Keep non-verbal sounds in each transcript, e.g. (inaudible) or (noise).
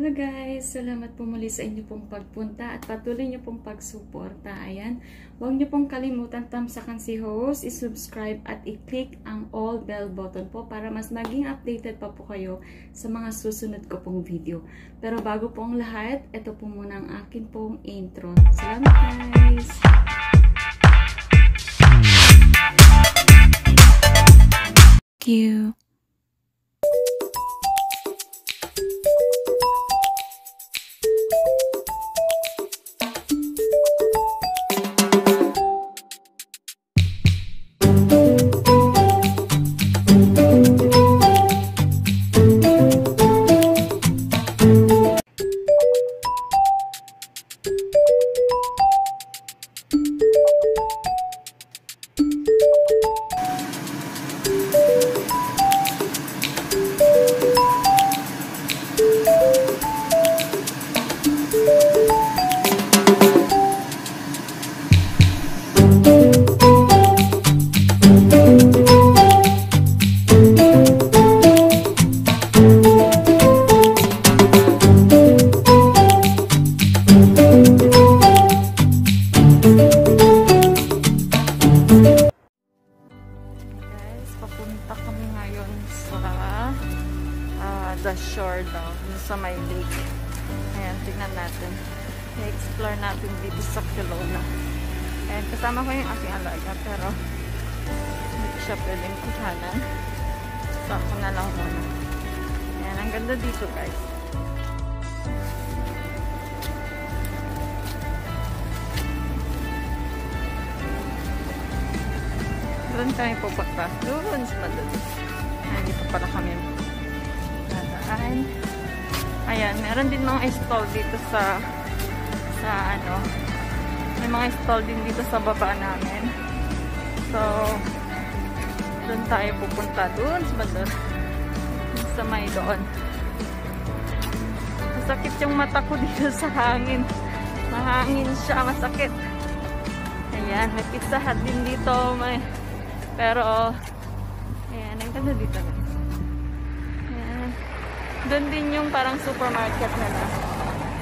Hello guys! Salamat po muli sa inyo pong pagpunta at patuloy nyo pong pagsuporta. Ayan, huwag nyo pong kalimutan tamsakan si host, isubscribe at i-click ang all bell button po para mas maging updated pa po kayo sa mga susunod ko pong video. Pero bago po ang lahat, ito po muna ang akin pong intro. Salamat guys! Ayan, tingnan natin. I-explore natin dito sa Kelowna. Ayan, kasama ko yung aking alaga, pero hindi ko siya pwedeng kuhanan. So, ako na lang muna. Ayan, ang ganda dito guys. Doon kami pupunta. Doon sa madalas. Ayan, dito pala kami nadaan. Ayan, meron din mga stall dito sa sa ano may mga stall din dito sa baba namin. So, doon tayo pupunta. Doon sa madalas. Sa may doon. Masakit yung mata ko (laughs) dito sa hangin. Mahangin siya. Masakit. Ayan, may pizza hut din dito. May pero, ayan, ang ganda dito. Doon din yung parang supermarket nila.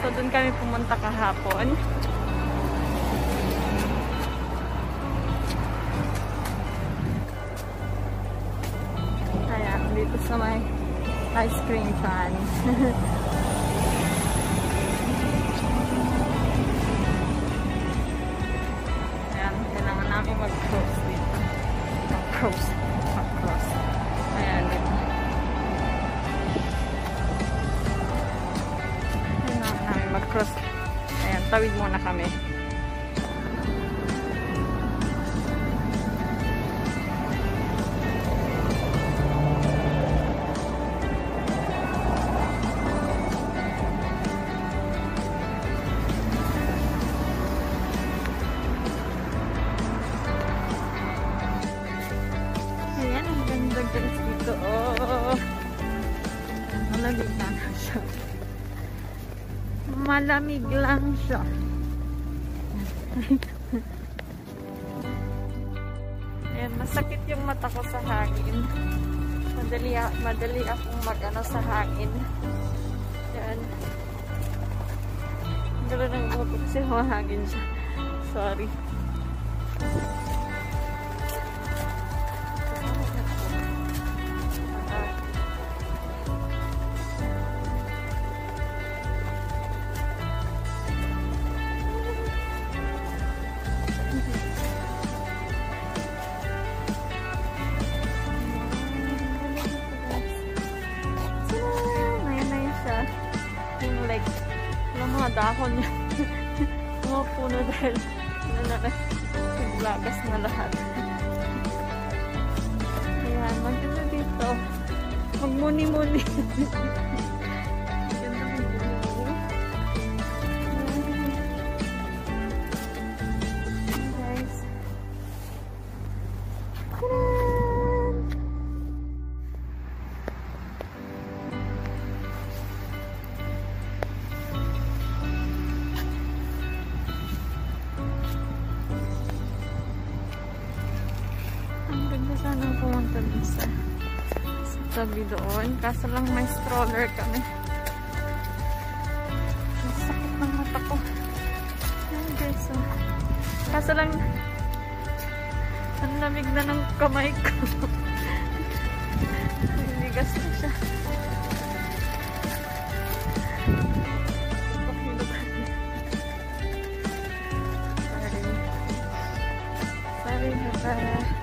So, doon kami pumunta kahapon. Ayan, dito sa may ice cream fan. (laughs) mag-cross. Ayan, tawid muna kami. Ayan, ang ganda guys dito. Oh. Malamig lang siya. Malamig lang siya. Ayan, masakit yung mata ko sa hangin. Madali, madali akong mag-ano sa hangin. Ayan. Gano'n nang umutot siya, (laughs) mahangin siya. Sorry. Dahon niya. (laughs) mga puno dahil na na lahat. Ayan, maganda dito. Magmuni-muni. (laughs) gabi doon. Kaso lang may stroller kami. Masakit ng mata ko. Ayan guys, oh. Kaso lang, ang lamig na ng kamay ko. (laughs) Niligas na siya. Sorry, Sorry, Sorry.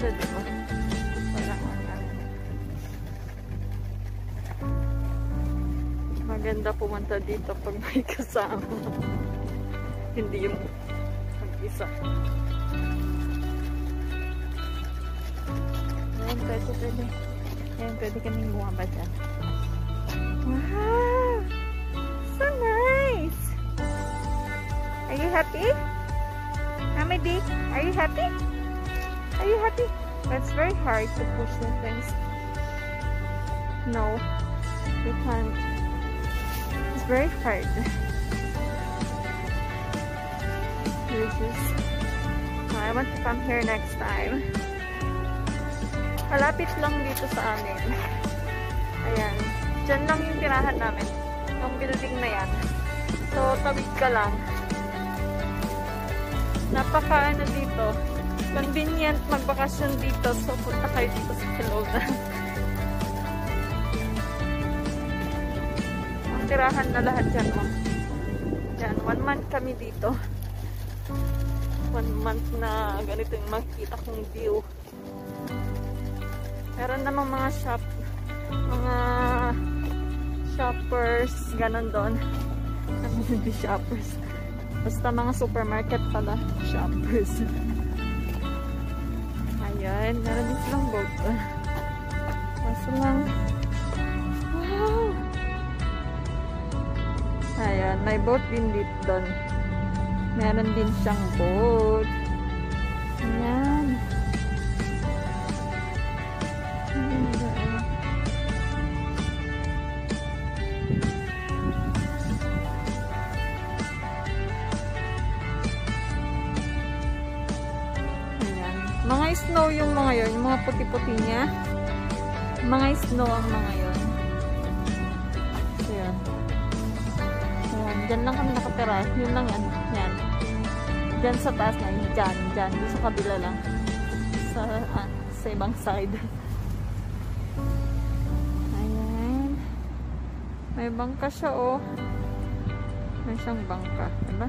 100, diba? Maganda pumunta dito pag may kasama. Hindi yung mag-isa. Ayan, pwede, pwede. Ayan, pwede kaming bumaba dyan. Wow! So nice! Are you happy? Mami D, are you happy? Are you happy? It's very hard to push the things. No, we can't. It's very hard. (laughs) We just. I want to come here next time. Malapit lang dito sa amin. Ayan. Diyan lang yung tirahan namin. Yung building na yan. So, tawid ka lang napaka ano dito convenient magbakasyon dito so punta kayo dito sa Kelowna ang tirahan na lahat dyan oh. yan one month kami dito one month na ganito yung makikita kong view meron namang mga shop mga shoppers ganon doon (laughs) hindi shoppers Basta mga supermarket pala. Shoppers. (laughs) Ayan. Meron din silang boat. (laughs) Kaso lang. Wow! Ayan. May boat din dito doon. Meron din siyang boat. Mga snow yung mga yon, yung mga puti-puti niya. Mga snow ang mga yon. So, yan. Ayan. Lang kami nakatira. Yun lang yan. Yan. Diyan sa taas na yun. Diyan. Diyan. Doon sa kabila lang. Sa, ah, sa ibang side. Ayan. May bangka siya, oh. May siyang bangka. Diba?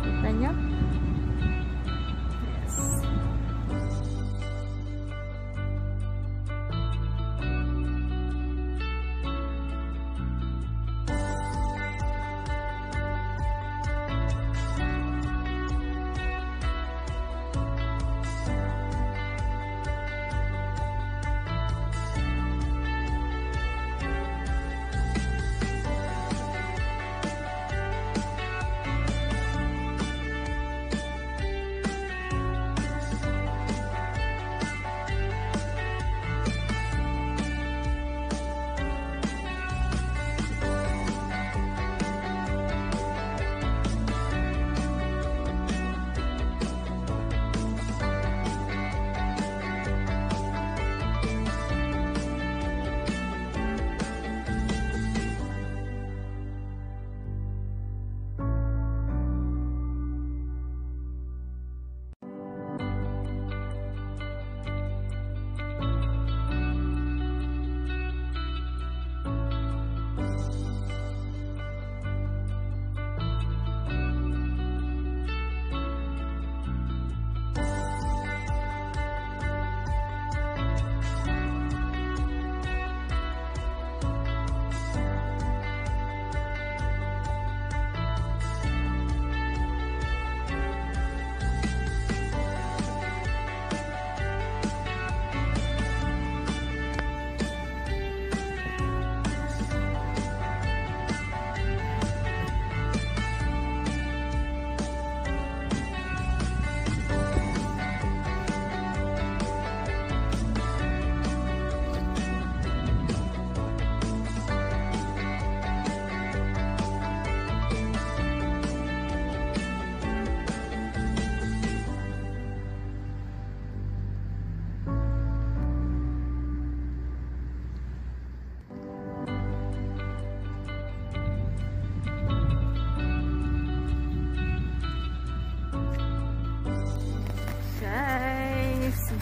Kita niyo?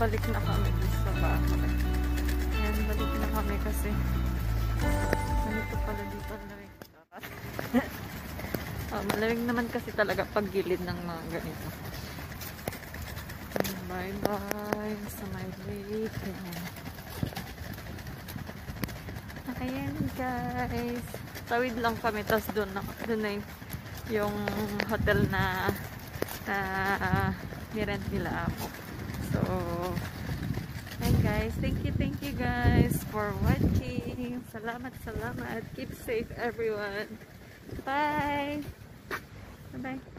Pabalik na kami sa bahay. Ayan, balik na kami kasi ganito pala dito ang lamig. oh, (laughs) malamig naman kasi talaga pag gilid ng mga ganito. Bye bye sa my weekend. Ayan guys. Tawid lang kami tapos doon na doon na yung, yung hotel na na nirent nila ako. So Ayan guys, thank you, thank you guys for watching. Salamat, salamat. Keep safe everyone. Bye. Bye-bye.